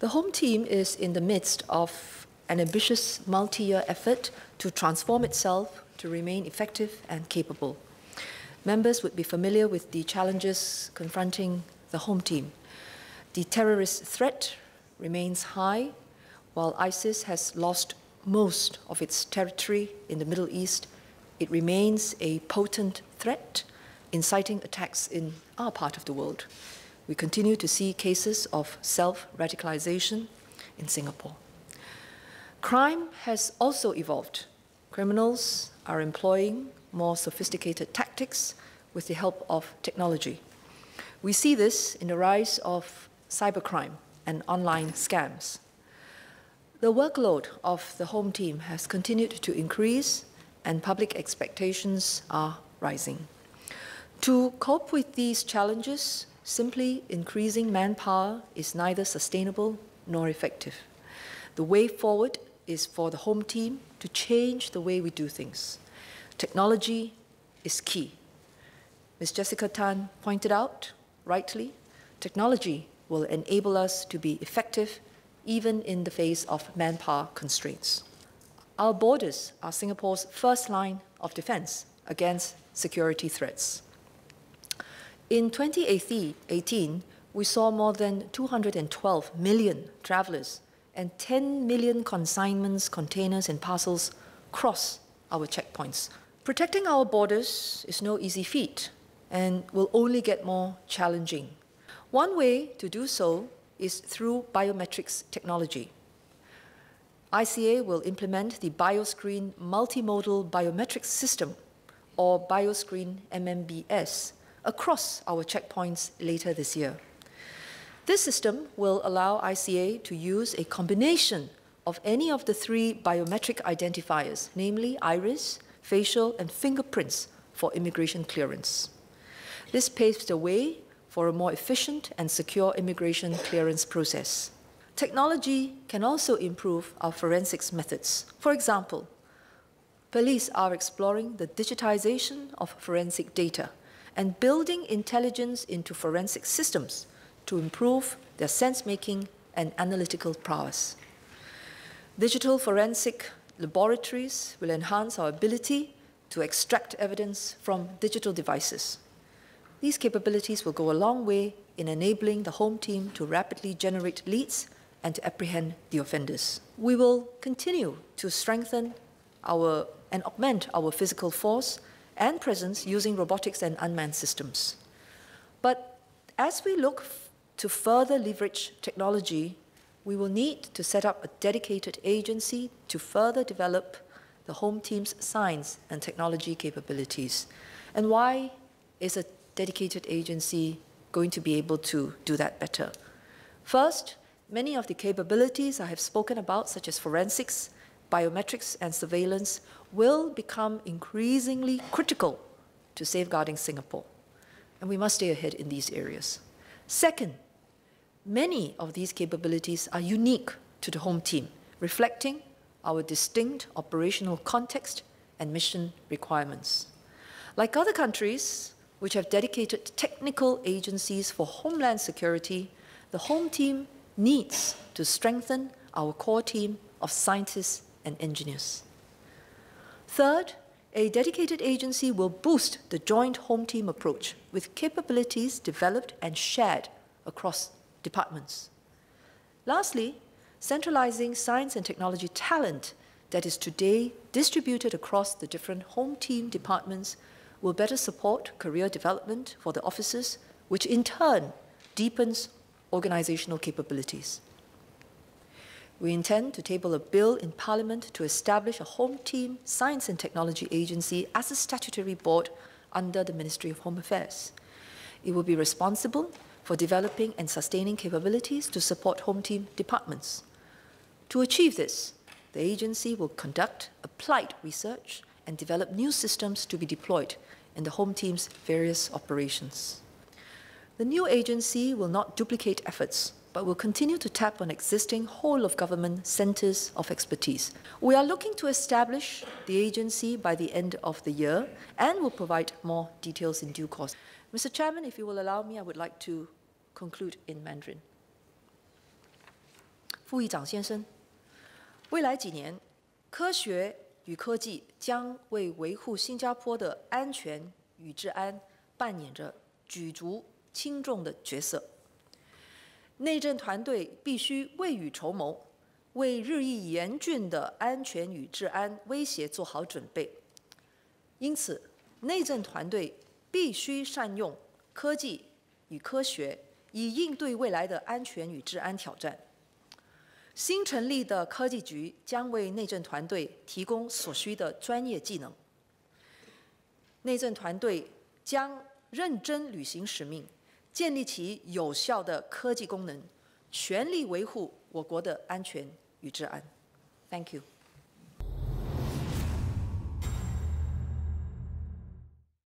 The home team is in the midst of an ambitious multi year effort to transform itself to remain effective and capable. Members would be familiar with the challenges confronting the home team. The terrorist threat remains high, while ISIS has lost most of its territory in the Middle East. It remains a potent threat, inciting attacks in our part of the world. We continue to see cases of self radicalization in Singapore. Crime has also evolved. Criminals are employing more sophisticated tactics with the help of technology. We see this in the rise of cybercrime and online scams. The workload of the home team has continued to increase and public expectations are rising. To cope with these challenges, simply increasing manpower is neither sustainable nor effective. The way forward is for the home team to change the way we do things. Technology is key. Ms. Jessica Tan pointed out, rightly, technology will enable us to be effective even in the face of manpower constraints. Our borders are Singapore's first line of defense against security threats. In 2018, we saw more than 212 million travelers and 10 million consignments, containers, and parcels cross our checkpoints. Protecting our borders is no easy feat and will only get more challenging. One way to do so is through biometrics technology. ICA will implement the BioScreen Multimodal Biometrics System, or BioScreen MMBS, across our checkpoints later this year. This system will allow ICA to use a combination of any of the three biometric identifiers, namely iris, facial, and fingerprints for immigration clearance. This paves the way for a more efficient and secure immigration clearance process. Technology can also improve our forensics methods. For example, police are exploring the digitization of forensic data and building intelligence into forensic systems to improve their sense making and analytical prowess. Digital forensic laboratories will enhance our ability to extract evidence from digital devices. These capabilities will go a long way in enabling the home team to rapidly generate leads and to apprehend the offenders. We will continue to strengthen our and augment our physical force and presence using robotics and unmanned systems. But as we look to further leverage technology, we will need to set up a dedicated agency to further develop the home team's science and technology capabilities. And why is a dedicated agency going to be able to do that better? First, many of the capabilities I have spoken about, such as forensics, biometrics, and surveillance, will become increasingly critical to safeguarding Singapore. And we must stay ahead in these areas. Second, many of these capabilities are unique to the home team, reflecting our distinct operational context and mission requirements. Like other countries, which have dedicated technical agencies for homeland security, the home team needs to strengthen our core team of scientists and engineers. Third, a dedicated agency will boost the joint home team approach with capabilities developed and shared across departments. Lastly, centralizing science and technology talent that is today distributed across the different home team departments will better support career development for the officers, which in turn deepens organizational capabilities. We intend to table a bill in Parliament to establish a Home Team Science and Technology Agency as a statutory board under the Ministry of Home Affairs. It will be responsible for developing and sustaining capabilities to support Home Team departments. To achieve this, the agency will conduct applied research and develop new systems to be deployed in the home team's various operations. The new agency will not duplicate efforts, but will continue to tap on existing whole of government centres of expertise. We are looking to establish the agency by the end of the year and will provide more details in due course. Mr. Chairman, if you will allow me, I would like to conclude in Mandarin. 副议长先生，未来几年，科学与科技将为维护新加坡的安全与治安扮演着举足轻重的角色。 内政团队必须未雨绸缪，为日益严峻的安全与治安威胁做好准备。因此，内政团队必须善用科技与科学，以应对未来的安全与治安挑战。新成立的科技局将为内政团队提供所需的专业技能。内政团队将认真履行使命。建立起有效的科技功能，全力维护我国的安全与治安。Thank you.